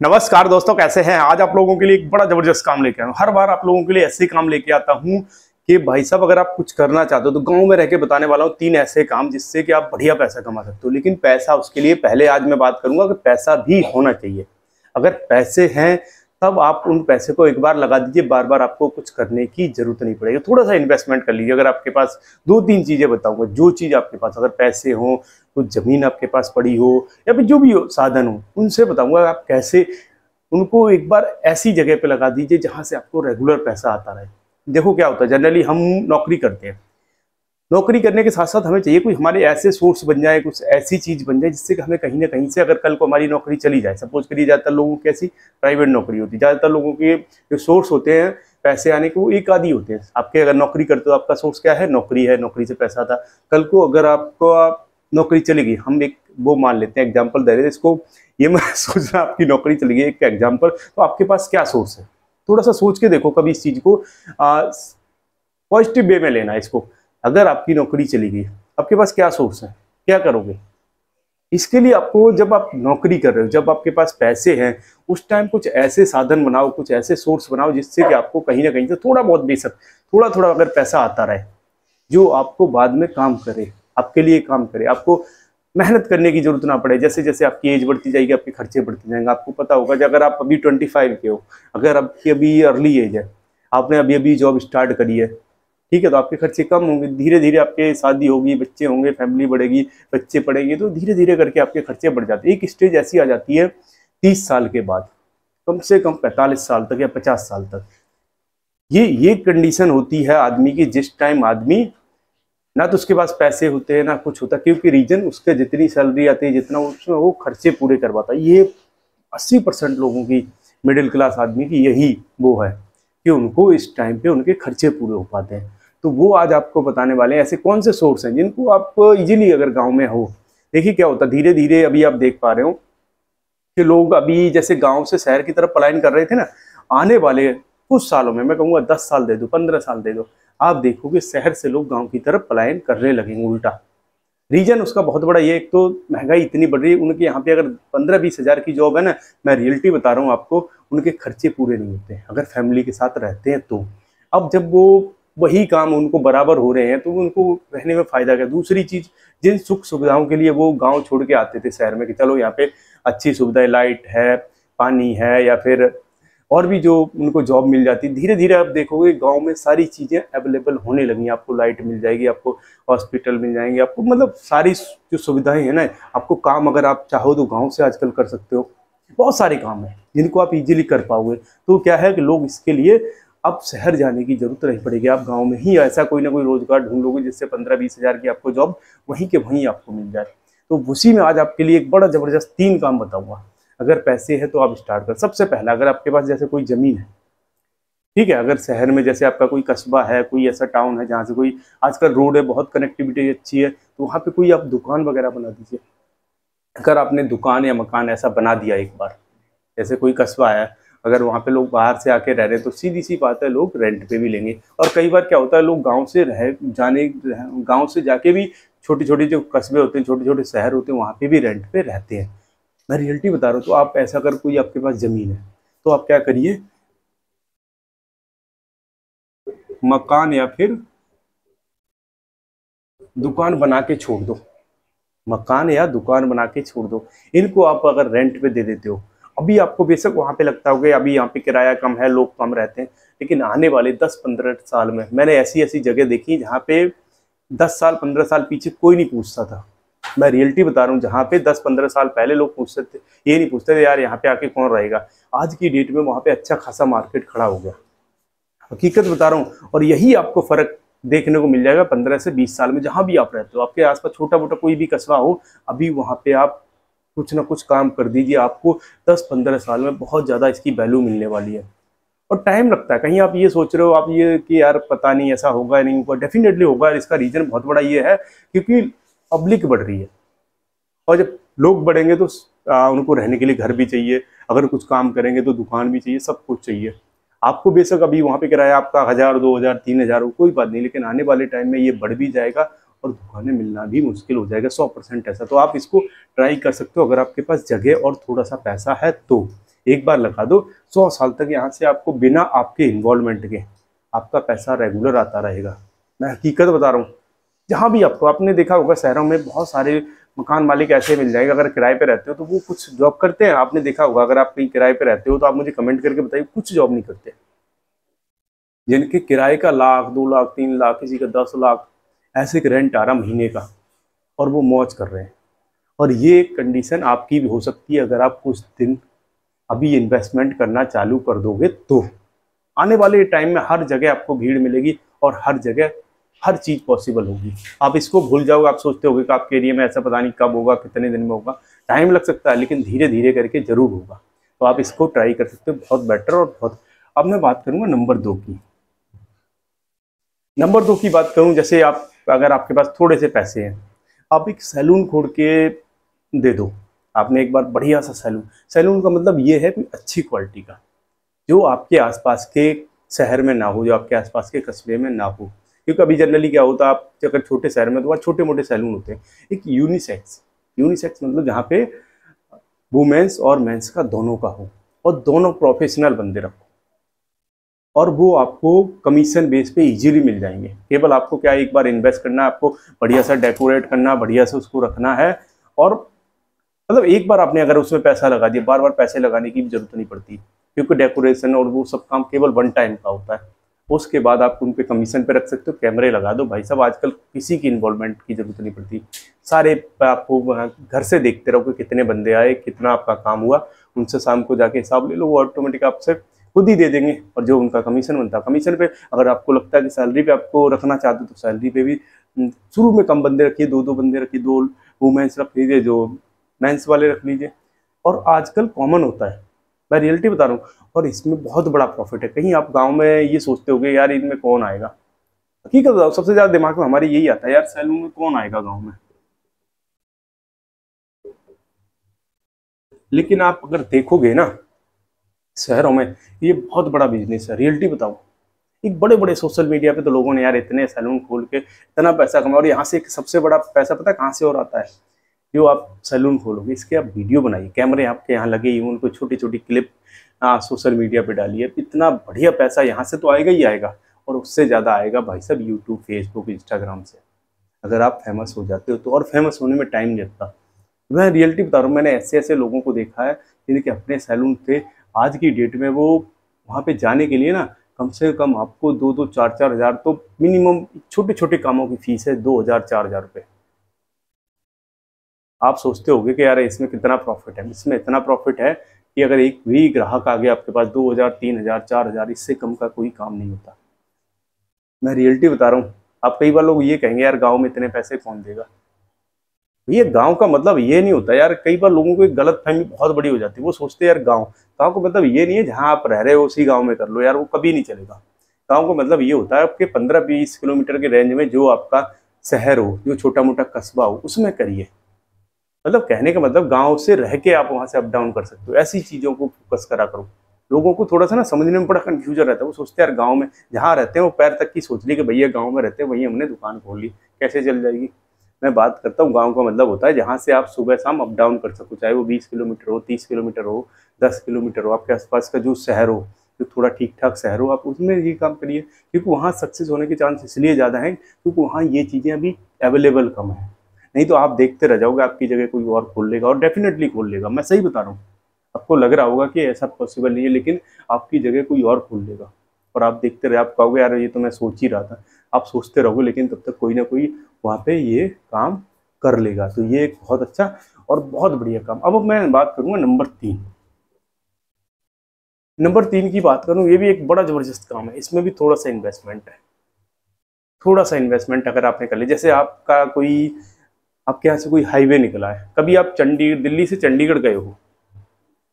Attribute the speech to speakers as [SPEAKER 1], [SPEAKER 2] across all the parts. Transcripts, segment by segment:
[SPEAKER 1] नमस्कार दोस्तों, कैसे हैं? आज आप लोगों के लिए एक बड़ा ज़बरदस्त काम लेके आया हूँ। हर बार आप लोगों के लिए ऐसे काम लेके आता हूँ कि भाई साहब, अगर आप कुछ करना चाहते हो तो गाँव में रह के बताने वाला हूँ तीन ऐसे काम जिससे कि आप बढ़िया पैसा कमा सकते हो। लेकिन पैसा उसके लिए पहले आज मैं बात करूँगा कि पैसा भी होना चाहिए। अगर पैसे हैं तब आप उन पैसे को एक बार लगा दीजिए बार बार आपको कुछ करने की ज़रूरत नहीं पड़ेगी। थोड़ा सा इन्वेस्टमेंट कर लीजिए, अगर आपके पास दो तीन चीज़ें बताऊँगा, जो चीज़ आपके पास, अगर पैसे हो, कुछ ज़मीन आपके पास पड़ी हो, या फिर जो भी हो, साधन हो, उनसे बताऊँगा आप कैसे उनको एक बार ऐसी जगह पर लगा दीजिए जहाँ से आपको रेगुलर पैसा आता रहे। देखो क्या होता है जनरली हम नौकरी करते हैं। नौकरी करने के साथ साथ हमें चाहिए कोई हमारे ऐसे सोर्स बन जाए, कुछ ऐसी चीज़ बन जाए जिससे कि हमें कहीं ना कहीं से अगर कल को हमारी नौकरी चली जाए। सपोज़ करिए ज़्यादातर लोगों की ऐसी प्राइवेट नौकरी होती है। ज़्यादातर लोगों के जो सोर्स होते हैं, पैसे आने के वो एक आदि होते हैं। आपके अगर नौकरी करते हो, आपका सोर्स क्या है? नौकरी है, नौकरी से पैसा आता। कल को अगर आपको आप नौकरी चलेगी हम एक वो मान लेते हैं एग्ज़ाम्पल दे रहे थे इसको ये मैं सोच रहा आपकी नौकरी चलेगी एक एग्ज़ाम्पल तो आपके पास क्या सोर्स है? थोड़ा सा सोच के देखो कभी इस चीज़ को पॉजिटिव वे में लेना इसको। अगर आपकी नौकरी चली गई, आपके पास क्या सोर्स है? क्या करोगे? इसके लिए आपको जब आप नौकरी कर रहे हो, जब आपके पास पैसे हैं, उस टाइम कुछ ऐसे साधन बनाओ, कुछ ऐसे सोर्स बनाओ, जिससे कि आपको कहीं ना कहीं से थोड़ा बहुत बेशक थोड़ा थोड़ा अगर पैसा आता रहे, जो आपको बाद में काम करे, आपके लिए काम करे, आपको मेहनत करने की ज़रूरत ना पड़े जैसे जैसे आपकी एज बढ़ती जाएगी, आपके खर्चे बढ़ते जाएँगे। आपको पता होगा कि अगर आप अभी ट्वेंटी फाइव के हो, अगर आपकी अभी अर्ली एज है, आपने अभी अभी जॉब स्टार्ट करी है ठीक है तो आपके खर्चे कम होंगे धीरे धीरे आपके शादी होगी, बच्चे होंगे फैमिली बढ़ेगी, बच्चे पढ़ेंगे तो धीरे धीरे करके आपके खर्चे बढ़ जाते हैं। एक स्टेज ऐसी आ जाती है, तीस साल के बाद, कम से कम पैंतालीस साल तक या पचास साल तक। ये ये कंडीशन होती है आदमी की, जिस टाइम आदमी, ना तो उसके पास पैसे होते हैं, ना कुछ होता, क्योंकि रीजन उसके जितनी सैलरी आती है, जितना उसमें वो खर्चे पूरे करवाता है। ये अस्सी परसेंट लोगों की मिडिल क्लास आदमी की यही वो है। कि उनको इस टाइम पे उनके खर्चे पूरे हो पाते हैं। तो वो आज आपको बताने वाले हैं, ऐसे कौन से सोर्स हैं जिनको आप इजीली अगर गाँव में हो, देखिए क्या होता धीरे धीरे अभी आप देख पा रहे हो कि लोग अभी जैसे गाँव से शहर की तरफ़ पलायन कर रहे थे ना, आने वाले कुछ सालों में, मैं कहूँगा दस साल दे दो, पंद्रह साल दे दो, आप देखोगे शहर से लोग गाँव की तरफ़ पलायन करने लगेंगे, उल्टा। रीजन उसका बहुत बड़ा ये, एक तो महँगाई इतनी बढ़ रही है, उनके यहाँ पे अगर पंद्रह बीस हज़ार की जॉब है ना, मैं रियलिटी बता रहा हूँ आपको, उनके खर्चे पूरे नहीं होते अगर फैमिली के साथ रहते हैं तो। अब जब वो वही काम उनको बराबर हो रहे हैं तो उनको रहने में फ़ायदा क्या? दूसरी चीज़, जिन सुख सुविधाओं के लिए वो गाँव छोड़ के आते थे शहर में कि चलो यहाँ पे अच्छी सुविधाएँ, लाइट है, पानी है, या फिर और भी जो उनको जॉब मिल जाती धीरे धीरे आप देखोगे गाँव में सारी चीज़ें अवेलेबल होने लगी। आपको लाइट मिल जाएगी, आपको हॉस्पिटल मिल जाएँगे, आपको मतलब सारी जो सुविधाएँ हैं ना, आपको काम अगर आप चाहो तो गाँव से आजकल कर सकते हो। बहुत सारे काम हैं जिनको आप इजीली कर पाओगे। तो क्या है कि लोग इसके लिए अब शहर जाने की ज़रूरत नहीं पड़ेगी। आप गाँव में ही ऐसा कोई ना कोई रोज़गार ढूंढ लोगे जिससे पंद्रह बीस हज़ार की आपको जॉब वहीं के वहीं आपको मिल जाए। तो उसी में आज आपके लिए एक बड़ा ज़बरदस्त तीन काम बताऊँगा अगर पैसे हैं तो आप स्टार्ट कर, सबसे पहला, अगर आपके पास जैसे कोई ज़मीन है, ठीक है, अगर शहर में जैसे आपका कोई कस्बा है, कोई ऐसा टाउन है जहाँ से कोई आजकल रोड है, बहुत कनेक्टिविटी अच्छी है तो वहाँ पे कोई आप दुकान वगैरह बना दीजिए। अगर आपने दुकान या मकान ऐसा बना दिया एक बार, जैसे कोई कस्बा है, अगर वहाँ पे लोग बाहर से आके रह रहे हैं तो सीधी सी बात है, लोग रेंट पे भी लेंगे। और कई बार क्या होता है, लोग गाँव से रह, जाने गाँव से जाके भी छोटी छोटी जो कस्बे होते हैं छोटे छोटे शहर होते हैं, वहाँ पे भी रेंट पे रहते हैं। मैं रियलिटी बता रहा हूँ तो आप ऐसा अगर कोई आपके पास ज़मीन है तो आप क्या करिए? मकान या फिर दुकान बना के छोड़ दो। मकान या दुकान बना के छोड़ दो। इनको आप अगर रेंट पे दे देते हो, अभी आपको बेशक वहाँ पे लगता होगा, अभी यहाँ पे किराया कम है, लोग कम रहते हैं, लेकिन आने वाले दस पंद्रह साल में, मैंने ऐसी ऐसी जगह देखी जहाँ पे दस साल, पंद्रह साल पीछे कोई नहीं पूछता था। मैं रियलिटी बता रहा हूँ, जहाँ पे दस पंद्रह साल पहले लोग पूछते थे, ये नहीं पूछते थे, यार, यहाँ पे आके कौन रहेगा? आज की डेट में वहाँ पे अच्छा खासा मार्केट खड़ा हो गया। हकीकत बता रहा हूँ, और यही आपको फ़र्क देखने को मिल जाएगा पंद्रह से बीस साल में, जहाँ भी आप रहते हो। आपके आसपास छोटा मोटा कोई भी कस्बा हो, अभी वहाँ पे आप कुछ ना कुछ काम कर दीजिए, आपको दस पंद्रह साल में बहुत ज़्यादा इसकी वैल्यू मिलने वाली है। और टाइम लगता है, कहीं आप ये सोच रहे हो, आप ये कि यार, पता नहीं ऐसा होगा नहीं, होगा डेफिनेटली होगा इसका रीज़न बहुत बड़ा ये है, क्योंकि पब्लिक बढ़ रही है। और जब लोग बढ़ेंगे तो उनको रहने के लिए घर भी चाहिए, अगर कुछ काम करेंगे तो दुकान भी चाहिए, सब कुछ चाहिए। आपको बेशक अभी वहाँ पे किराया आपका हज़ार, दो हज़ार, तीन हज़ार हो, कोई बात नहीं, लेकिन आने वाले टाइम में ये बढ़ भी जाएगा और दुकानें मिलना भी मुश्किल हो जाएगा, सौ परसेंट ऐसा। तो आप इसको ट्राई कर सकते हो, अगर आपके पास जगह और थोड़ा सा पैसा है तो। एक बार लगा दो, सौ साल तक यहाँ से आपको बिना आपके इन्वॉल्वमेंट के आपका पैसा रेगुलर आता रहेगा। मैं हकीकत बता रहा हूँ जहाँ भी आपको, आपने देखा होगा शहरों में बहुत सारे मकान मालिक ऐसे मिल जाएँगे, अगर किराए पे रहते हो तो वो कुछ जॉब करते हैं। आपने देखा होगा, अगर आप कहीं किराए पे रहते हो तो आप मुझे कमेंट करके बताइए, कुछ जॉब नहीं करते। जिनके किराए का लाख, दो लाख, तीन लाख, किसी का दस लाख, ऐसे एक रेंट आ रहा महीने का, और वो मौज कर रहे हैं। और ये कंडीशन आपकी भी हो सकती है, अगर आप कुछ दिन अभी इन्वेस्टमेंट करना चालू कर दोगे तो। आने वाले टाइम में हर जगह आपको भीड़ मिलेगी, और हर जगह हर चीज़ पॉसिबल होगी। आप इसको भूल जाओगे, आप सोचते होगे कि आपके एरिया में ऐसा पता नहीं कब होगा, कितने दिन में होगा। टाइम लग सकता है, लेकिन धीरे धीरे करके ज़रूर होगा। तो आप इसको ट्राई कर सकते हो, बहुत बेटर और बहुत अब मैं बात करूँगा नंबर दो की। नंबर दो की बात करूँ, जैसे आप, अगर आपके पास थोड़े से पैसे हैं, आप एक सैलून खोल के दे दो। आपने एक बार बढ़िया सा सैलून सैलून का मतलब ये है कि अच्छी क्वालिटी का, जो आपके आसपास के शहर में ना हो, जो आपके आसपास के कस्बे में ना हो। क्योंकि अभी जनरली क्या होता है, आप अगर छोटे शहर में तो वहाँ छोटे मोटे सैलून होते हैं। एक यूनिसेक्स यूनिसेक्स मतलब जहाँ पे वुमेन्स और मेंस का दोनों का हो, और दोनों प्रोफेशनल बंदे रखो। और वो आपको कमीशन बेस पे इजीली मिल जाएँगे। केवल आपको क्या एक बार इन्वेस्ट करना है, आपको बढ़िया सा डेकोरेट करना बढ़िया से उसको रखना है, और मतलब एक बार आपने अगर उसमें पैसा लगा दिया, बार बार पैसे लगाने की भी ज़रूरत नहीं पड़ती। क्योंकि डेकोरेशन और वो सब काम केवल वन टाइम का होता है। उसके बाद आप उन पे कमीशन पे रख सकते हो, कैमरे लगा दो। भाई साहब, आजकल किसी की इन्वॉल्वमेंट की ज़रूरत नहीं पड़ती। सारे आपको घर से देखते रहो कि कितने बंदे आए, कितना आपका काम हुआ। उनसे शाम को जाके हिसाब ले लो, वो ऑटोमेटिक आपसे खुद ही दे देंगे। और जो उनका कमीशन बनता है कमीशन पे अगर आपको लगता है कि सैलरी पे आपको रखना चाहते हो तो सैलरी पे भी शुरू में कम बंदे रखिए दो दो बंदे रखिए, दो वुमेंस रख लीजिए, जो मेंस वाले रख लीजिए। और आजकल कॉमन होता है। मैं रियलिटी बता रहा हूँ। और इसमें बहुत बड़ा प्रॉफिट है। कहीं आप गाँव में ये सोचते हो यार, इनमें कौन आएगा? हकीकत बताओ सबसे ज़्यादा दिमाग में हमारे यही आता है, यार, सैलून में कौन आएगा गाँव में? लेकिन आप अगर देखोगे ना, शहरों में ये बहुत बड़ा बिज़नेस है। रियलिटी बताओ एक बड़े बड़े सोशल मीडिया पे तो लोगों ने, यार, इतने सैलून खोल के इतना पैसा कमाया। और यहाँ से सबसे बड़ा पैसा पता है कहाँ से और आता है? जो आप सैलून खोलोगे, इसके आप वीडियो बनाइए, कैमरे आपके यहाँ लगे ही उनको छोटी छोटी क्लिप सोशल मीडिया पे डालिए, इतना बढ़िया पैसा यहाँ से तो आएगा ही आएगा, और उससे ज़्यादा आएगा भाई साहब यूट्यूब फेसबुक इंस्टाग्राम से। अगर आप फ़ेमस हो जाते हो तो और फ़ेमस होने में टाइम नहीं लगता। मैं रियलिटी बता रहा हूँ, मैंने ऐसे ऐसे लोगों को देखा है, जिनके अपने सैलून थे, आज की डेट में वो वहाँ पे जाने के लिए ना, कम से कम आपको दो दो, चार चार हज़ार तो मिनिमम छोटे छोटे कामों की फ़ीस है, दो हज़ार, चार हज़ार रुपये आप सोचते होगे कि यार इसमें कितना प्रॉफिट है। इसमें इतना प्रॉफिट है कि अगर एक भी ग्राहक आ गया आपके पास दो हज़ार, तीन हज़ार, चार हज़ार, इससे कम का कोई काम नहीं होता। मैं रियलिटी बता रहा हूँ। आप कई बार लोग ये कहेंगे, यार गाँव में इतने पैसे कौन देगा? ये गाँव का मतलब ये नहीं होता यार। कई बार लोगों को एक गलत फहमी बहुत बड़ी हो जाती है। वो सोचते हैं, यार गाँव गाँव का मतलब ये नहीं है, जहाँ आप रह रहे हो, उसी गाँव में कर लो। यार, वो कभी नहीं चलेगा। गाँव का मतलब ये होता है, आपके पंद्रह बीस किलोमीटर के रेंज में जो आपका शहर हो, जो छोटा मोटा कस्बा हो, उसमें करिए। मतलब कहने का मतलब गाँव से रह के आप वहाँ से अप डाउन कर सकते हो। ऐसी चीज़ों को फोकस करा करो। लोगों को थोड़ा सा ना समझने में बड़ा कन्फ्यूज़न रहता है। वो सोचते हैं, यार, गाँव में जहाँ रहते हैं, वो पैर तक की सोच ली कि भैया गाँव में रहते हैं, वहीं हमने दुकान खोल ली, कैसे चल जाएगी? मैं बात करता हूँ, गाँव का मतलब होता है जहाँ से आप सुबह शाम अप डाउन कर सको, चाहे वो बीस किलोमीटर हो, तीस किलोमीटर हो, दस किलोमीटर हो, आपके आसपास का जो शहर हो, जो थोड़ा ठीक ठाक शहर हो, आप उसमें ये काम करिए। क्योंकि वहाँ सक्सेस होने के चांस इसलिए ज़्यादा हैं, क्योंकि वहाँ ये चीज़ें अभी अवेलेबल कम है। नहीं तो आप देखते रह जाओगे, आपकी जगह कोई और खोल लेगा और डेफिनेटली खोल लेगा। मैं सही बता रहा हूँ। आपको लग रहा होगा कि ऐसा पॉसिबल नहीं है, लेकिन आपकी जगह कोई और खोल लेगा। और आप देखते रहे, आप कहोगे, यार, ये तो मैं सोच ही रहा था। आप सोचते रहोगे, लेकिन तब तक कोई ना कोई वहाँ पे ये काम कर लेगा। तो ये एक बहुत अच्छा और बहुत बढ़िया काम। अब मैं बात करूँगा नंबर तीन। नंबर तीन की बात करूँ, ये भी एक बड़ा ज़बरदस्त काम है। इसमें भी थोड़ा सा इन्वेस्टमेंट है। थोड़ा सा इन्वेस्टमेंट अगर आपने कर लिया। जैसे आपका कोई आपके यहाँ से कोई हाईवे निकला है। कभी आप चंडी, दिल्ली से चंडीगढ़ गए हो?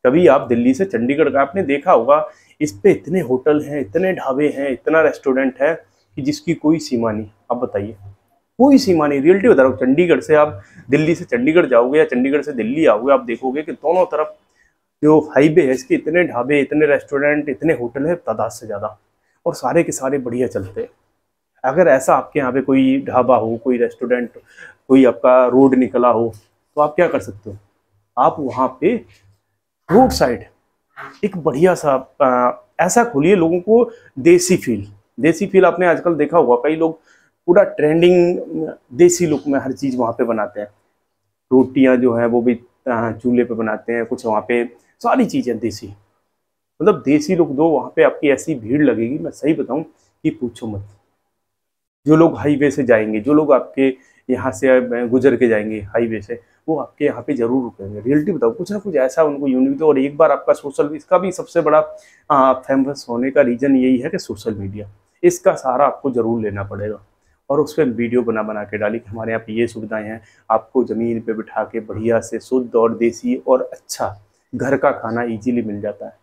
[SPEAKER 1] कभी आप दिल्ली से चंडीगढ़ गए? आपने देखा होगा, इस पे इतने होटल हैं, इतने ढाबे हैं, इतना रेस्टोरेंट है कि जिसकी कोई सीमा नहीं। आप बताइए। कोई सीमा नहीं। रियलिटी बता रहा हूँ, चंडीगढ़ से आप दिल्ली से चंडीगढ़ जाओगे या चंडीगढ़ से दिल्ली आओगे, आप देखोगे कि दोनों तरफ़ जो हाईवे है, इसके इतने ढाबे, इतने रेस्टोरेंट इतने होटल है, तादाद से ज़्यादा। और सारे के सारे बढ़िया चलते हैं। अगर ऐसा आपके यहाँ पे कोई ढाबा हो कोई रेस्टोरेंट कोई आपका रोड निकला हो तो आप क्या कर सकते हो? आप वहाँ पे रोड साइड एक बढ़िया सा आ, ऐसा खोलिए लोगों को देसी फील देसी फील आपने आजकल देखा होगा कई लोग पूरा ट्रेंडिंग देसी लुक में हर चीज़ वहाँ पे बनाते हैं। रोटियाँ जो है वो भी चूल्हे पे बनाते हैं कुछ वहाँ पे सारी चीज़ें देसी। मतलब देसी लुक दो वहाँ पे आपकी ऐसी भीड़ लगेगी मैं सही बताऊँ कि पूछो मत। जो लोग हाईवे से जाएँगे, जो लोग आपके यहाँ से गुजर के जाएँगे हाईवे से, वो आपके यहाँ पे ज़रूर रुकेंगे। रियलिटी बताओ कुछ ना कुछ ऐसा उनको यूनिक दो और एक बार आपका सोशल, इसका भी सबसे बड़ा फ़ेमस होने का रीज़न यही है कि सोशल मीडिया, इसका सहारा आपको ज़रूर लेना पड़ेगा। और उस पर वीडियो बना बना के डाली कि हमारे यहाँ पे ये सुविधाएँ हैं, आपको ज़मीन पे बिठा के बढ़िया से शुद्ध और देसी और अच्छा घर का खाना इजीली मिल जाता है।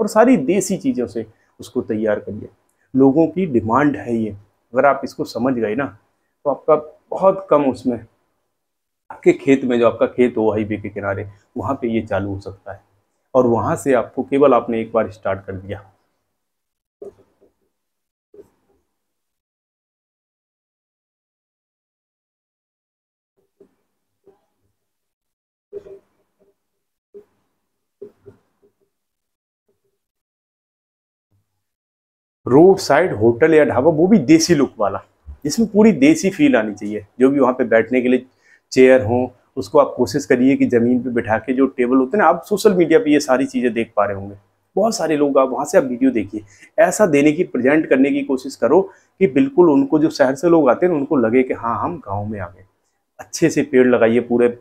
[SPEAKER 1] और सारी देसी चीज़ों से उसको तैयार करिए। लोगों की डिमांड है ये। अगर आप इसको समझ गए ना तो आपका बहुत कम उसमें, आपके खेत में जो आपका खेत हो, हाईवे के किनारे, वहाँ पे ये चालू हो सकता है। और वहाँ से आपको केवल आपने एक बार स्टार्ट कर दिया। रोड साइड होटल या ढाबा, वो भी देसी लुक वाला। जिसमें पूरी देसी फील आनी चाहिए। जो भी वहाँ पे बैठने के लिए चेयर हो, उसको आप कोशिश करिए कि ज़मीन पे बैठा के जो टेबल होते हैं ना, आप सोशल मीडिया पे ये सारी चीज़ें देख पा रहे होंगे। बहुत सारे लोग आप वहाँ से आप वीडियो देखिए। ऐसा देने की प्रेजेंट करने की कोशिश करो कि बिल्कुल उनको जो शहर से लोग आते हैं उनको लगे कि हाँ हम गाँव में आ गए। अच्छे से पेड़ लगाइए पूरे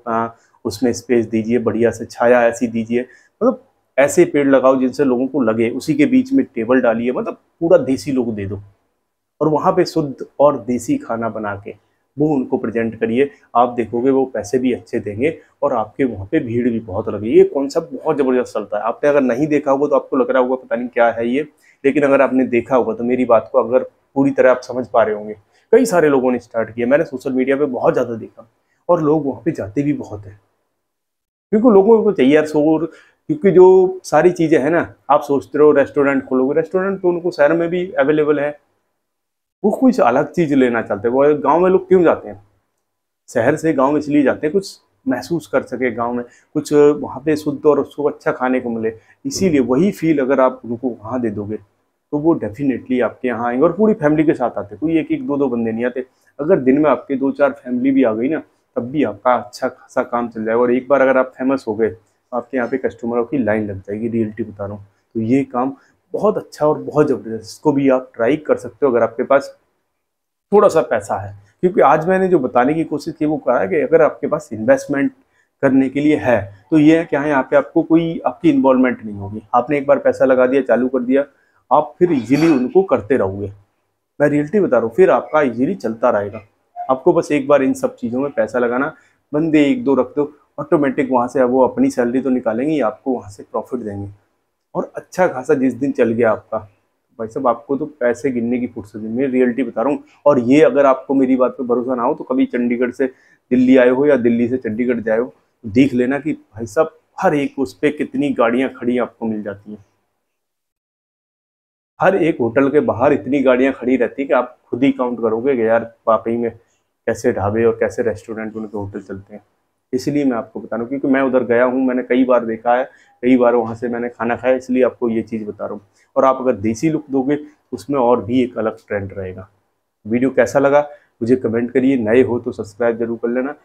[SPEAKER 1] उसमें स्पेस दीजिए, बढ़िया से छाया ऐसी दीजिए। मतलब ऐसे पेड़ लगाओ जिनसे लोगों को लगे, उसी के बीच में टेबल डालिए मतलब पूरा देसी लोग दे दो। और वहाँ पे शुद्ध और देसी खाना बना के वो उनको प्रेजेंट करिए। आप देखोगे वो पैसे भी अच्छे देंगे और आपके वहाँ पे भीड़ भी बहुत लगे ये कॉन्सेप्ट बहुत ज़बरदस्त चलता है। आपने अगर नहीं देखा होगा तो आपको लग रहा होगा, पता नहीं क्या है ये। लेकिन अगर आपने देखा होगा तो मेरी बात को अगर पूरी तरह आप समझ पा रहे होंगे। कई सारे लोगों ने स्टार्ट किया। मैंने सोशल मीडिया पर बहुत ज़्यादा देखा। और लोग वहाँ पर जाते भी बहुत हैं। क्योंकि लोगों को चाहिए यार, शोर क्योंकि जो सारी चीज़ें हैं ना, आप सोचते रहो रेस्टोरेंट खोलोगे रेस्टोरेंट तो उनको शहर में भी अवेलेबल है। वो कुछ अलग चीज़ लेना चाहते हैं, वो गाँव में लोग क्यों जाते हैं? शहर से गाँव में इसलिए जाते हैं, कुछ महसूस कर सके गाँव में, कुछ वहाँ पे शुद्ध और उसको अच्छा खाने को मिले। इसीलिए वही फील अगर आप उनको वहाँ दे दोगे तो वो डेफिनेटली आपके यहाँ आएँगे और पूरी फैमिली के साथ आते कोई एक एक दो दो बंदे नहीं आते। अगर दिन में आपके दो चार फैमिली भी आ गई ना, तब भी आपका अच्छा खासा काम चल जाएगा। और एक बार अगर आप फ़ेमस हो गए आपके यहाँ पे कस्टमरों की लाइन लग जाएगी रियलिटी बता रहा हूँ तो ये काम बहुत अच्छा और बहुत ज़बरदस्त इसको भी आप ट्राई कर सकते हो अगर आपके पास थोड़ा सा पैसा है। क्योंकि आज मैंने जो बताने की कोशिश की वो करा कि अगर आपके पास इन्वेस्टमेंट करने के लिए है तो ये है क्या है, यहाँ पे आपको कोई, आपकी इन्वॉल्वमेंट नहीं होगी। आपने एक बार पैसा लगा दिया, चालू कर दिया, आप फिर इजीली उनको करते रहोगे। मैं रियलिटी बता रहा हूँ, फिर आपका इजीली चलता रहेगा। आपको बस एक बार इन सब चीज़ों में पैसा लगाना, बंदे एक दो रख दो ऑटोमेटिक वहाँ से अब वो अपनी सैलरी तो निकालेंगे आपको वहाँ से प्रॉफिट देंगे। और अच्छा खासा जिस दिन चल गया आपका, भाई साहब, आपको तो पैसे गिनने की फुर्सत नहीं मैं रियलिटी बता रहा हूँ, और ये अगर आपको मेरी बात पर भरोसा ना हो तो कभी चंडीगढ़ से दिल्ली आए हो या दिल्ली से चंडीगढ़ जाए हो तो देख लेना कि भाई साहब, हर एक उस पर कितनी गाड़ियाँ खड़ी आपको मिल जाती हैं। हर एक होटल के बाहर इतनी गाड़ियाँ खड़ी रहती है कि आप खुद ही काउंट करोगे कि यार वाकई में कैसे ढाबे और कैसे रेस्टोरेंट उनके होटल चलते हैं। इसलिए मैं आपको बता रहा हूँ, क्योंकि मैं उधर गया हूँ, मैंने कई बार देखा है, कई बार वहाँ से मैंने खाना खाया, इसलिए आपको ये चीज़ बता रहा हूँ। और आप अगर देसी लुक दोगे, उसमें और भी एक अलग ट्रेंड रहेगा। वीडियो कैसा लगा, मुझे कमेंट करिए, नए हो तो सब्सक्राइब ज़रूर कर लेना।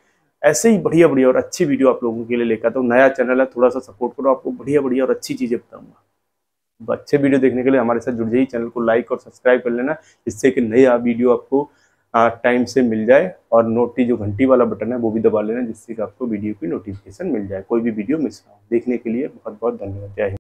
[SPEAKER 1] ऐसे ही बढ़िया बढ़िया और अच्छी वीडियो आप लोगों के लिए लेकर आता हूँ, नया चैनल है, थोड़ा सा सपोर्ट करो, आपको बढ़िया बढ़िया और अच्छी चीज़ें बताऊँगा। अच्छे वीडियो देखने के लिए हमारे साथ जुड़ जाइए चैनल को लाइक और सब्सक्राइब कर लेना, जिससे कि नया वीडियो आपको टाइम से मिल जाए और नोटी जो घंटी वाला बटन है, वो भी दबा लेना जिससे कि आपको वीडियो की नोटिफिकेशन मिल जाए। कोई भी वीडियो मिस ना हो। देखने के लिए बहुत बहुत धन्यवाद। जय हिंद।